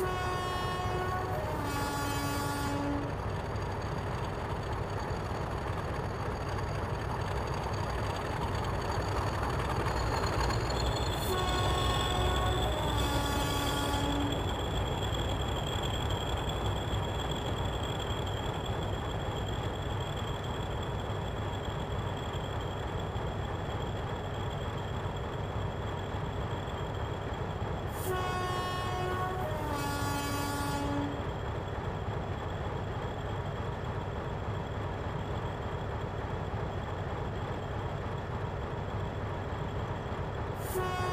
Yeah. Yes.